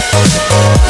Música